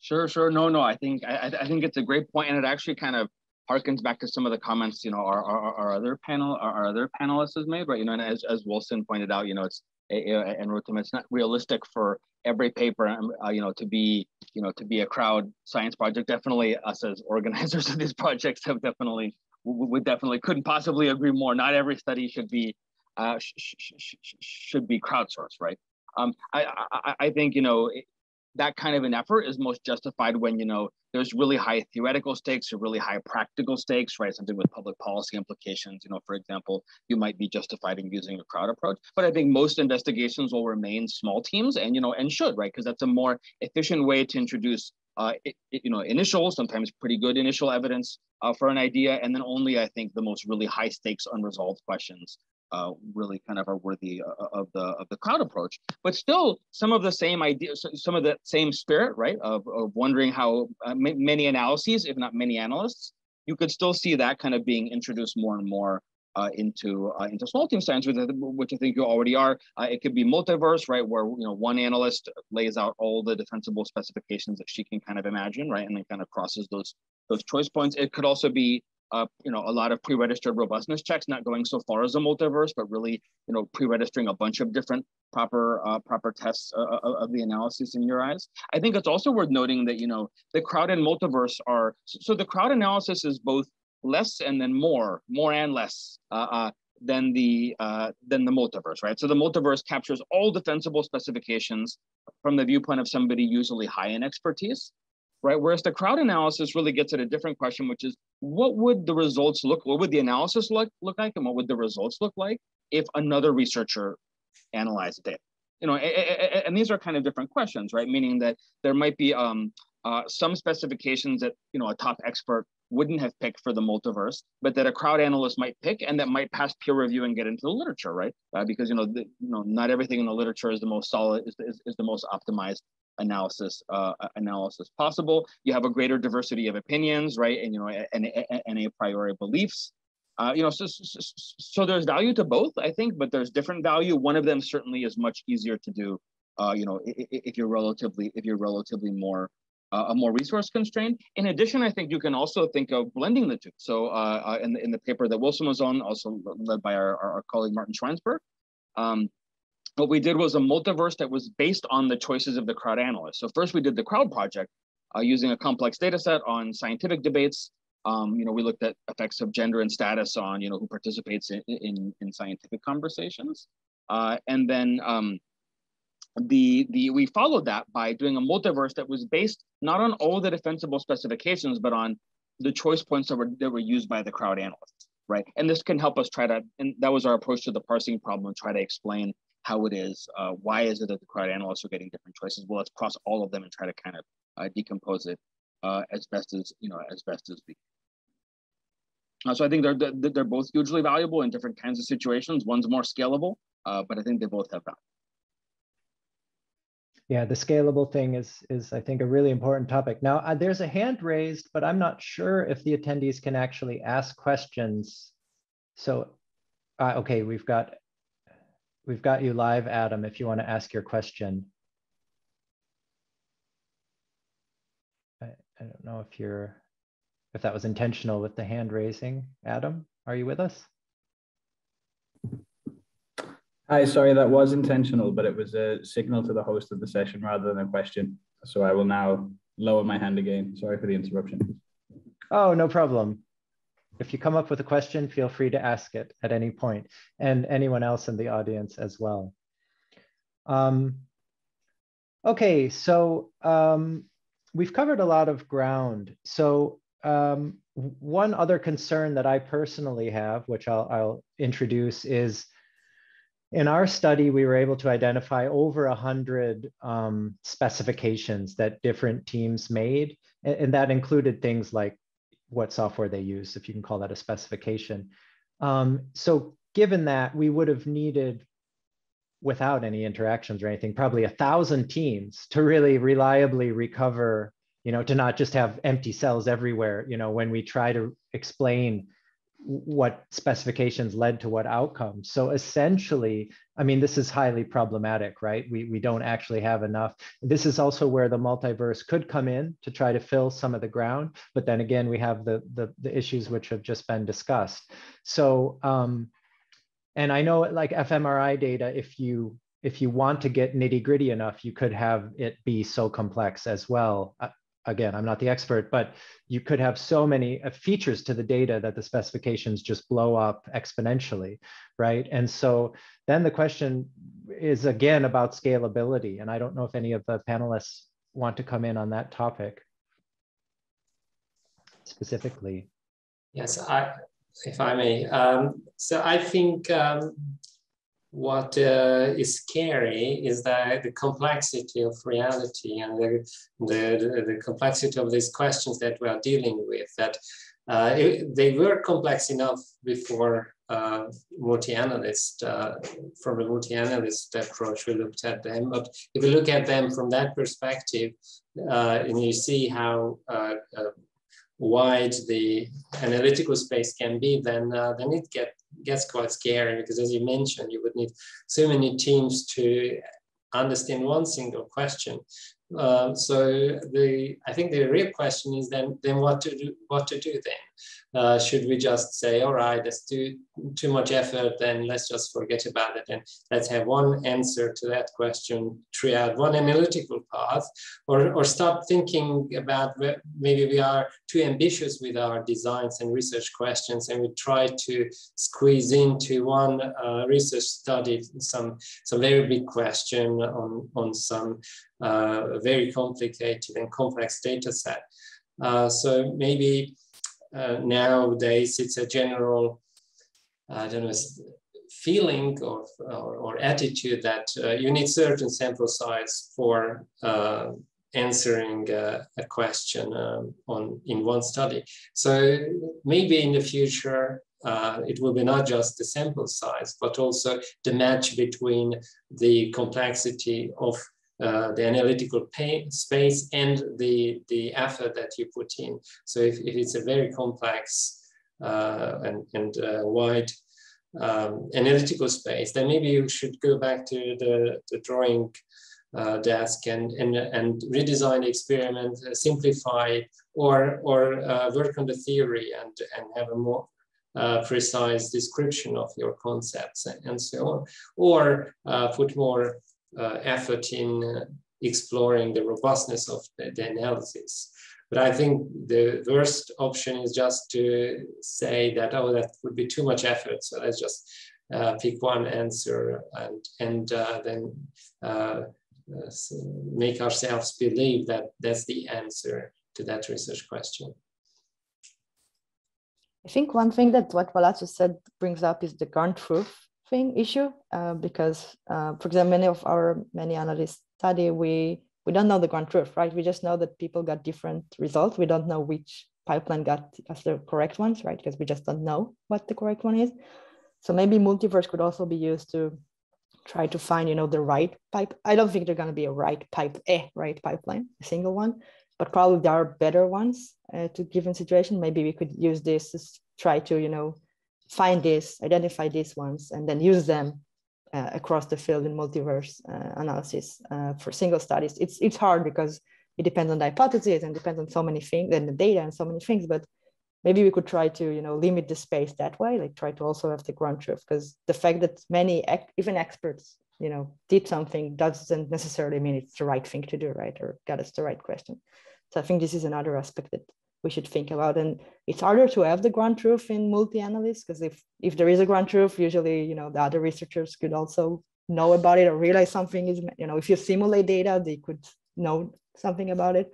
Sure, sure. No, no. I think I, I think it's a great point, and it actually kind of harkens back to some of the comments, you know, our, our, our other panel, our, our, other panelists has made, right? You know, and as, as Wilson pointed out, you know, it's and Rotem, it's not realistic for every paper, um, uh, you know, to be, you know, to be a crowd science project. Definitely, us as organizers of these projects have definitely, we definitely couldn't possibly agree more. Not every study should be, uh, sh sh sh should be crowdsourced, right? Um, I, I, I think you know that kind of an effort is most justified when you know there's really high theoretical stakes or really high practical stakes right? Something with public policy implications you know for example you might be justified in using a crowd approach. But i think most investigations will remain small teams and you know and should right? Because that's a more efficient way to introduce uh, it, you know, initial, sometimes pretty good initial evidence uh, for an idea, and then only I think the most really high stakes unresolved questions uh, really kind of are worthy uh, uh, of the of the cloud approach. But still, some of the same ideas, some of the same spirit, right, of, of wondering how uh, many analyses, if not many analysts, you could still see that kind of being introduced more and more uh, into uh, into small team science, which, which I think you already are. Uh, it could be multiverse, right, where you know one analyst lays out all the defensible specifications that she can kind of imagine, right, and then kind of crosses those those choice points. It could also be uh, you know, a lot of pre-registered robustness checks, not going so far as a multiverse, but really, you know, pre-registering a bunch of different proper uh, proper tests uh, uh of the analysis in your eyes. I think it's also worth noting that, you know, the crowd and multiverse are, so the crowd analysis is both less and then more, more and less uh, uh, than the than the multiverse, right? So the multiverse captures all defensible specifications from the viewpoint of somebody usually high in expertise, right? Whereas the crowd analysis really gets at a different question, which is what would the results look, what would the analysis look, look like and what would the results look like if another researcher analyzed it? You know, and these are kind of different questions, right? Meaning that there might be um, uh, some specifications that, you know, a top expert wouldn't have picked for the multiverse, but that a crowd analyst might pick and that might pass peer review and get into the literature, right? Uh, because you know, the, you know, not everything in the literature is the most solid, is, is, is the most optimized analysis uh, analysis possible. You have a greater diversity of opinions, right? And you know, and, and, a priori beliefs. Uh, you know, so, so, so, there's value to both, I think, but there's different value. One of them certainly is much easier to do. Uh, you know, if, if you're relatively if you're relatively more uh, more resource constrained. In addition, I think you can also think of blending the two. So uh, uh, in, the, in the paper that Wilson was on, also led by our, our colleague Martin Schweinsberg, um, what we did was a multiverse that was based on the choices of the crowd analyst. So first we did the crowd project uh, using a complex data set on scientific debates. Um, you know, we looked at effects of gender and status on, you know, who participates in, in, in scientific conversations. Uh, and then um, the, the we followed that by doing a multiverse that was based not on all the defensible specifications, but on the choice points that were, that were used by the crowd analysts, right? And this can help us try to, and that was our approach to the parsing problem, try to explain how it is, uh, why is it that the crowd analysts are getting different choices? Well, let's cross all of them and try to kind of uh, decompose it uh, as best as, you know, as best as we. Uh, so I think they're, they're both hugely valuable in different kinds of situations. One's more scalable, uh, but I think they both have value yeah the scalable thing is is i think a really important topic now uh, there's a hand raised but i'm not sure if the attendees can actually ask questions so okay we've got we've got you live adam if you want to ask your question I, I don't know if you're if that was intentional with the hand raising adam are you with us Hi, sorry, that was intentional, but it was a signal to the host of the session rather than a question. So I will now lower my hand again. Sorry for the interruption. Oh, no problem. If you come up with a question, feel free to ask it at any point, and anyone else in the audience as well. Um, okay, so um, we've covered a lot of ground. So um, one other concern that I personally have, which I'll, I'll introduce, is in our study, we were able to identify over 100 um, specifications that different teams made, and, and, that included things like what software they use, if you can call that a specification. Um, so given that, we would have needed, without any interactions or anything, probably a thousand teams to really reliably recover, you know, to not just have empty cells everywhere, you know, when we try to explain what specifications led to what outcomes. So essentially, I mean, this is highly problematic, right? We, we don't actually have enough. This is also where the multiverse could come in to try to fill some of the ground. But then again, we have the, the, the issues which have just been discussed. So, um, and I know like fMRI data, if you if you want to get nitty gritty enough, you could have it be so complex as well. Again, I'm not the expert, but you could have so many uh, features to the data that the specifications just blow up exponentially, right? And so then the question is again about scalability. And I don't know if any of the panelists want to come in on that topic specifically. Yes, I, if I may. Um, so I think um, what uh, is scary is that the complexity of reality and the, the, the, complexity of these questions that we are dealing with, that uh, it, they were complex enough before uh, multi-analyst, uh, from a multi-analyst approach, we looked at them. But if you look at them from that perspective, uh, and you see how uh, wide the analytical space can be, then then it get gets quite scary because as you mentioned, you would need so many teams to understand one single question. Um, so the I think the real question is then then what to do what to do then uh, should we just say, all right, that's too, too much effort, then let's just forget about it and let's have one answer to that question throughout one analytical path, or, or stop thinking about maybe we are too ambitious with our designs and research questions and we try to squeeze into one uh, research study some, some very big question on, on some uh, very complicated and complex data set. Uh, so maybe uh, nowadays it's a general, I don't know, feeling or, or, or attitude that uh, you need certain sample size for uh, answering uh, a question um, on in one study. So maybe in the future, uh, it will be not just the sample size, but also the match between the complexity of uh, the analytical pay, space and the, the effort that you put in. So if, if it's a very complex uh, and, and uh, wide um, analytical space, then maybe you should go back to the, the drawing uh, desk and, and, and redesign the experiment, uh, simplify or, or uh, work on the theory and, and have a more uh, precise description of your concepts and so on, or put more uh, effort in exploring the robustness of the, the, analysis. But I think the worst option is just to say that, oh, that would be too much effort. So let's just pick one answer and, and then uh, make ourselves believe that that's the answer to that research question. I think one thing that what Balazs said brings up is the ground truth thing issue, uh, because, uh, for example, many of our many analysts study, we, we don't know the ground truth, right? We just know that people got different results. We don't know which pipeline got as the correct ones, right? Because we just don't know what the correct one is. So maybe multiverse could also be used to try to find, you know, the right pipe. I don't think they're going to be a right pipe, eh, right pipeline, a single one, but probably there are better ones uh, to given situation. Maybe we could use this to try to, you know, find this, identify these ones, and then use them uh, across the field in multiverse uh, analysis uh, for single studies. It's it's hard because it depends on the hypothesis and depends on so many things and the data and so many things. But maybe we could try to you know limit the space that way like try to also have the ground truth because the fact that many even experts you know did something doesn't necessarily mean it's the right thing to do right or got us the right question so i think this is another aspect that we should think about and it's harder to have the ground truth in multi-analysis because if if there is a ground truth usually you know the other researchers could also know about it or realize something is you know if you simulate data they could know something about it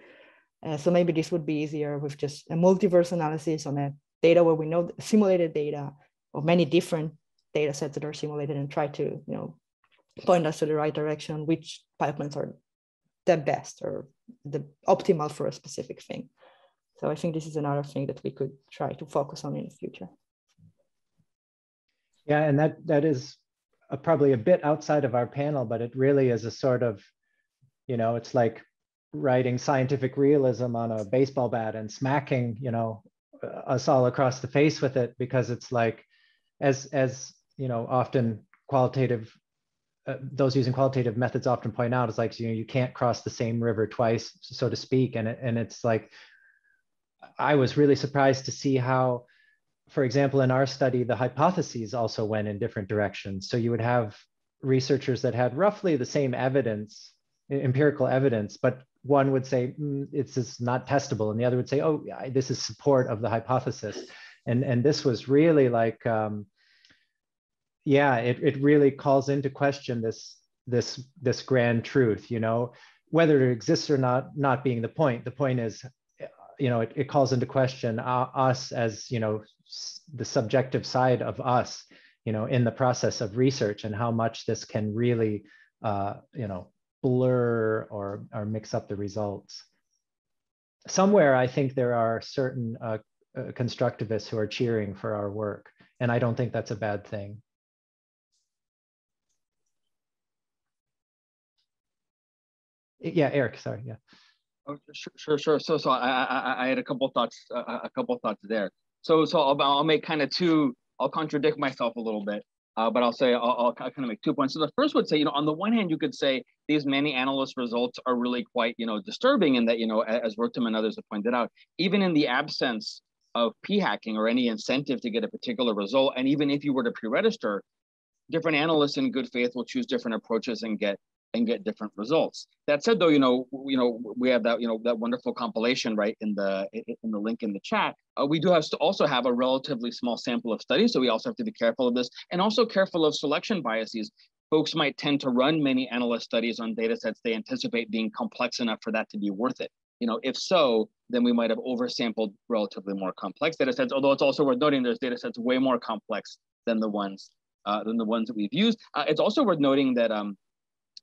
uh, so maybe this would be easier with just a multiverse analysis on a data where we know simulated data of many different data sets that are simulated and try to, you know, point us to the right direction, which pipelines are the best or the optimal for a specific thing. So I think this is another thing that we could try to focus on in the future. Yeah, and that that is a, probably a bit outside of our panel, but it really is a sort of, you know, it's like writing scientific realism on a baseball bat and smacking you know us all across the face with it because it's like as as you know often qualitative uh, those using qualitative methods often point out is like you know you can't cross the same river twice so to speak and it, and it's like i was really surprised to see how for example in our study the hypotheses also went in different directions. So you would have researchers that had roughly the same evidence empirical evidence but one would say mm, it's not testable and the other would say oh this is support of the hypothesis. And and this was really like um, yeah it, it really calls into question this this this grand truth you know? Whether it exists or not not being the point. The point is you know it, it calls into question uh, us as you know the subjective side of us you know in the process of research and how much this can really uh, you know blur or, or mix up the results. Somewhere, I think there are certain uh, uh, constructivists who are cheering for our work, and I don't think that's a bad thing. Yeah, Eric, sorry, yeah. Oh, sure, sure, sure. So, so I, I, I had a couple thoughts, uh, a couple thoughts there. So, so I'll, I'll make kind of two. I'll contradict myself a little bit. Uh, but I'll say I'll, I'll, kind of make two points. So the first would say, you know, on the one hand, you could say these many analyst results are really quite, you know, disturbing in that, you know, as Rotem and others have pointed out, even in the absence of p hacking or any incentive to get a particular result, and even if you were to pre-register, different analysts in good faith will choose different approaches and get and get different results. That said, though, you know, you know, we have that, you know, that wonderful compilation right in the in the link in the chat. Uh, we do have to also have a relatively small sample of studies, so we also have to be careful of this, and also careful of selection biases. Folks might tend to run many analyst studies on data sets they anticipate being complex enough for that to be worth it. You know, if so, then we might have oversampled relatively more complex data sets. Although it's also worth noting there's data sets way more complex than the ones uh, than the ones that we've used. Uh, it's also worth noting that um,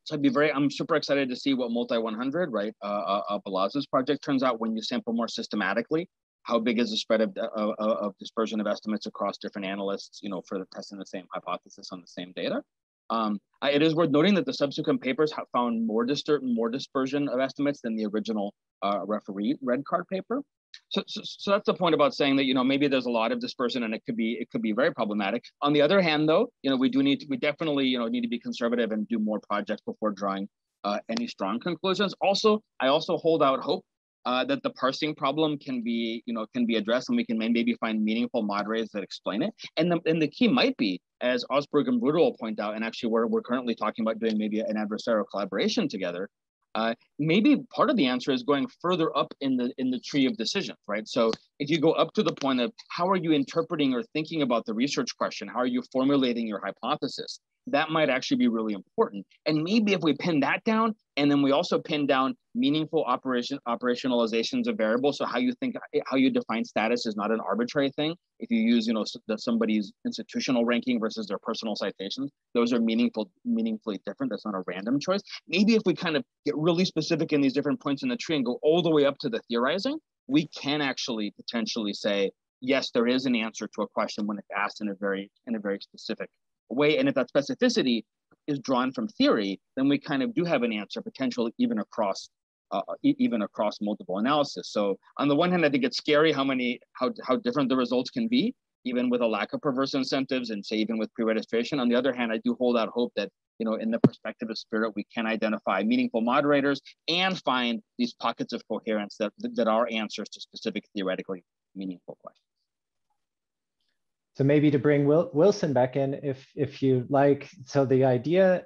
so I'd be very, I'm super excited to see what Multi 100, right, uh, uh, uh Balazs's project turns out when you sample more systematically. How big is the spread of, of, of dispersion of estimates across different analysts, you know, for the testing the same hypothesis on the same data? Um, it is worth noting that the subsequent papers have found more, distur- more dispersion of estimates than the original uh, referee red card paper. So, so, so, that's the point about saying that you know maybe there's a lot of dispersion and it could be it could be very problematic. On the other hand, though, you know we do need to, we definitely you know need to be conservative and do more projects before drawing uh, any strong conclusions. Also, I also hold out hope uh, that the parsing problem can be, you know, can be addressed and we can maybe find meaningful moderators that explain it. And the, and the key might be, as Auspurg and Brüderl will point out, and actually we're, we're currently talking about doing maybe an adversarial collaboration together, uh, maybe part of the answer is going further up in the in the tree of decisions, right? So if you go up to the point of how are you interpreting or thinking about the research question, how are you formulating your hypothesis, that might actually be really important. And maybe if we pin that down, and then we also pin down meaningful operation operationalizations of variables. So how you think, how you define status is not an arbitrary thing. If you use, you know, somebody's institutional ranking versus their personal citations, those are meaningful, meaningfully different. That's not a random choice. Maybe if we kind of get really specific in these different points in the tree and go all the way up to the theorizing, we can actually potentially say, yes, there is an answer to a question when it's asked in a very, in a very specific way. And if that specificity is drawn from theory, then we kind of do have an answer potentially even across uh, even across multiple analysis. So on the one hand, I think it's scary how many how how different the results can be, even with a lack of perverse incentives, and say even with pre-registration. On the other hand, I do hold out hope that you know in the perspectivist spirit, we can identify meaningful moderators and find these pockets of coherence that that are answers to specific theoretically meaningful questions. So maybe to bring Wil Wilson back in, if if you like. So the idea,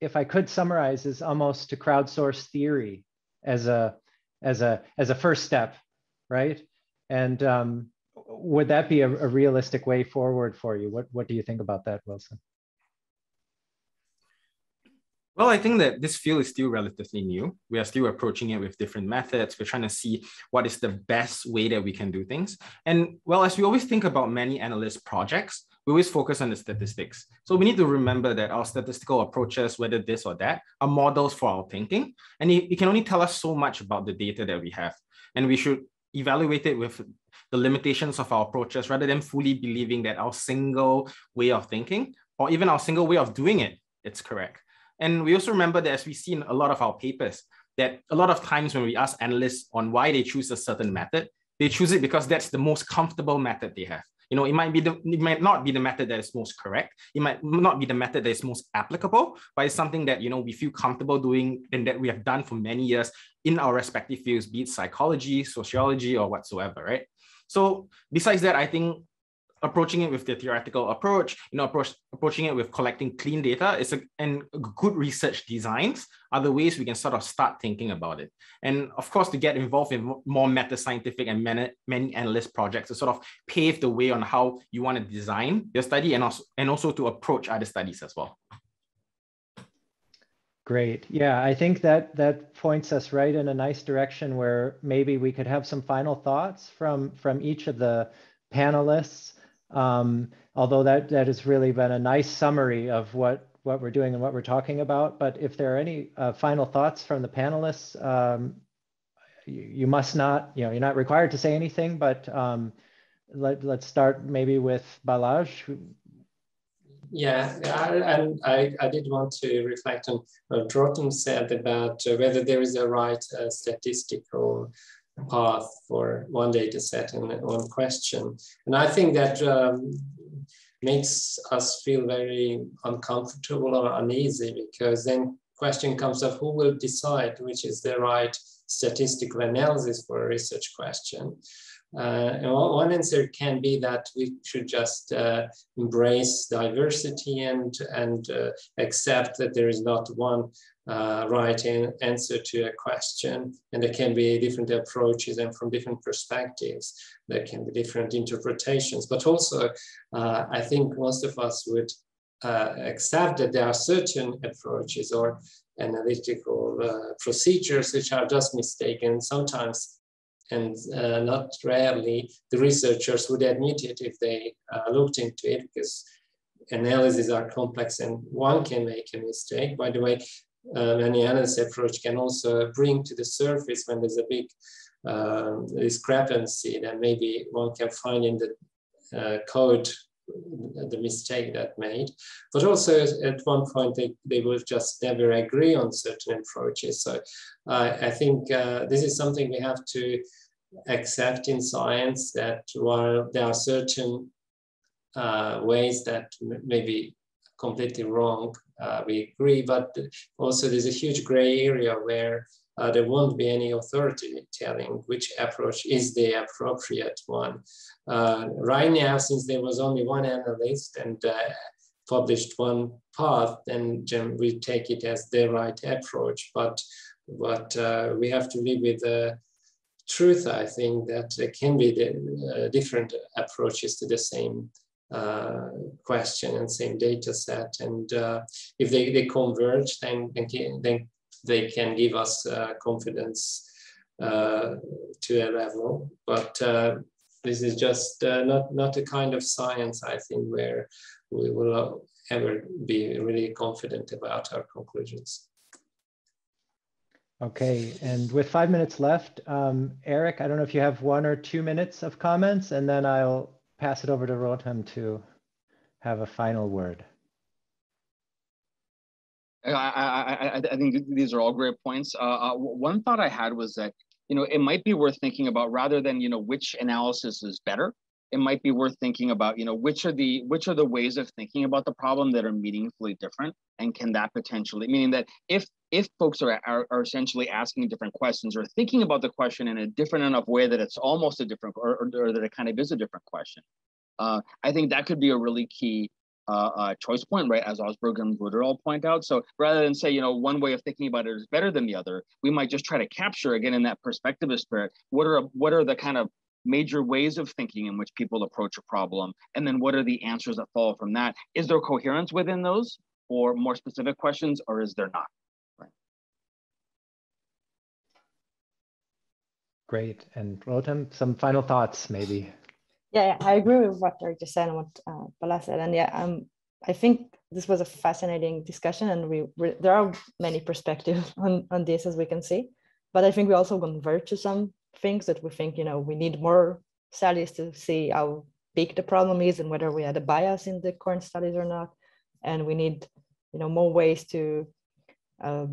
if I could summarize, is almost to crowdsource theory as a as a as a first step, right? And um, would that be a, a realistic way forward for you? What what do you think about that, Wilson? Well, I think that this field is still relatively new. We are still approaching it with different methods. We're trying to see what is the best way that we can do things. And well, as we always think about many analyst projects, we always focus on the statistics. So we need to remember that our statistical approaches, whether this or that, are models for our thinking. And it, it can only tell us so much about the data that we have. And we should evaluate it with the limitations of our approaches rather than fully believing that our single way of thinking or even our single way of doing it, it's correct. And we also remember that as we see in a lot of our papers, that a lot of times when we ask analysts on why they choose a certain method, they choose it because that's the most comfortable method they have. You know, it might be the it might not be the method that is most correct. It might not be the method that is most applicable, but it's something that you know we feel comfortable doing and that we have done for many years in our respective fields, be it psychology, sociology, or whatsoever, right? So besides that, I think approaching it with the theoretical approach, you know, approach, approaching it with collecting clean data is a, and good research designs are the ways we can sort of start thinking about it. And of course, to get involved in more meta-scientific and many, many analyst projects to sort of pave the way on how you want to design your study and also, and also to approach other studies as well. Great. Yeah, I think that that points us right in a nice direction where maybe we could have some final thoughts from from each of the panelists um, although that, that has really been a nice summary of what, what we're doing and what we're talking about. But if there are any uh, final thoughts from the panelists, um, you, you, must not, you know, you're not required to say anything, but um, let, let's start maybe with Balazs. Yeah, and I, I did want to reflect on what Rotem said about whether there is a right uh, statistical path for one data set and one question. And I think that um, makes us feel very uncomfortable or uneasy because then question comes up, who will decide which is the right statistical analysis for a research question? Uh, and one answer can be that we should just uh, embrace diversity and, and uh, accept that there is not one uh, in answer to a question. And there can be different approaches and from different perspectives, there can be different interpretations. But also, uh, I think most of us would uh, accept that there are certain approaches or analytical uh, procedures which are just mistaken. Sometimes, and uh, not rarely, the researchers would admit it if they uh, looked into it because analyses are complex and one can make a mistake. By the way, any analysis approach can also bring to the surface when there's a big um, discrepancy that maybe one can find in the uh, code the mistake that made. But also at one point they, they will just never agree on certain approaches. So uh, I think uh, this is something we have to accept in science that while there are certain uh, ways that may be completely wrong, uh, we agree, but also there's a huge gray area where uh, there won't be any authority telling which approach is the appropriate one. Uh, right now, since there was only one analyst and uh, published one path, then we take it as the right approach. But but uh, we have to live with the truth. I think that there can be the, uh, different approaches to the same uh, question and same data set. And uh, if they, they converge, then, then they can give us uh, confidence uh, to a level. But uh, this is just not, not a kind of science, I think, where we will ever be really confident about our conclusions. Okay, and with five minutes left, um, Eric, I don't know if you have one or two minutes of comments, and then I'll pass it over to Rotem to have a final word. I, I, I, think these are all great points. Uh, uh, one thought I had was that, you know, it might be worth thinking about rather than, you know, which analysis is better, it might be worth thinking about, you know, which are the which are the ways of thinking about the problem that are meaningfully different, and can that potentially meaning that if if folks are, are, are essentially asking different questions or thinking about the question in a different enough way that it's almost a different or, or, or that it kind of is a different question, uh, I think that could be a really key uh, uh, choice point, right? As Auspurg and all point out. So rather than say, you know, one way of thinking about it is better than the other, we might just try to capture again in that perspectivist spirit. What are what are the kind of major ways of thinking in which people approach a problem, and then what are the answers that follow from that? Is there coherence within those, or more specific questions, or is there not? Right. Great. And Rotem, some final thoughts, maybe yeah, I agree with what Eric just said and what uh, Bala said. And yeah, um, I think this was a fascinating discussion, and we there are many perspectives on, on this as we can see. But I think we also converge to some things that we think you know we need more studies to see how big the problem is and whether we had a bias in the current studies or not. And we need you know more ways to uh,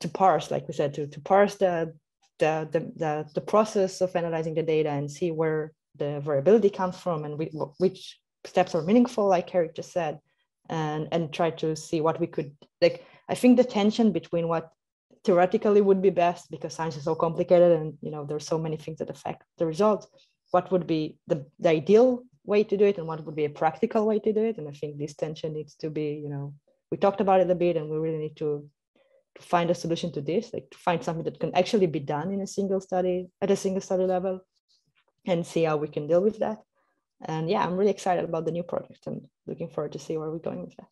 to parse, like we said, to to parse the the, the, the, the process of analyzing the data and see where the variability comes from and we, which steps are meaningful, like Eric just said, and, and try to see what we could, like, I think the tension between what theoretically would be best because science is so complicated and, you know, there's so many things that affect the results, what would be the, the ideal way to do it and what would be a practical way to do it. And I think this tension needs to be, you know, we talked about it a bit and we really need to, to find a solution to this, like to find something that can actually be done in a single study at a single study level and see how we can deal with that. And yeah, I'm really excited about the new project and looking forward to see where we're going with that.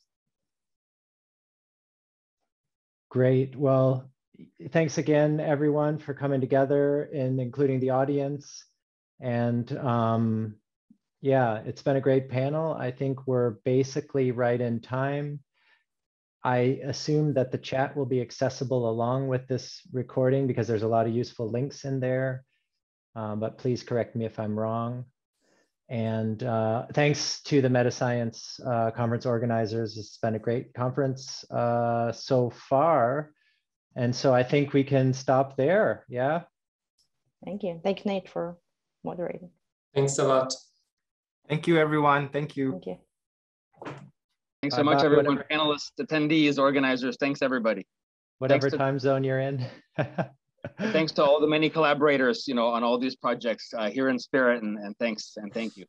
Great. Well, thanks again, everyone, for coming together and including the audience. And um, yeah, it's been a great panel. I think we're basically right in time. I assume that the chat will be accessible along with this recording because there's a lot of useful links in there um, but please correct me if I'm wrong. And uh, thanks to the Metascience uh, conference organizers. It's been a great conference uh, so far. And so I think we can stop there. Yeah. Thank you. Thank you, Nate, for moderating. Thanks a lot. Thank you, everyone. Thank you. Thank you. Thanks so much, everyone. Whatever. Panelists, attendees, organizers. Thanks, everybody. Whatever Thanks time zone you're in. thanks to all the many collaborators, you know, on all these projects uh, here in spirit, and, and thanks and thank you.